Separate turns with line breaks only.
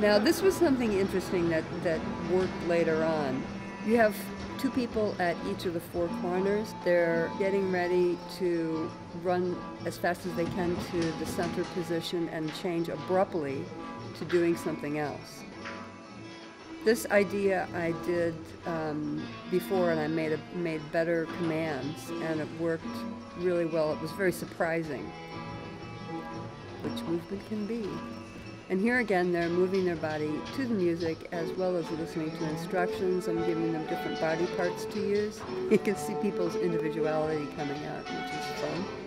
Now, this was something interesting that, that worked later on. You have two people at each of the four corners. They're getting ready to run as fast as they can to the center position and change abruptly to doing something else. This idea I did um, before, and I made a, made better commands, and it worked really well. It was very surprising, which movement can be. And here again, they're moving their body to the music as well as listening to instructions. I'm giving them different body parts to use. You can see people's individuality coming out, which is fun.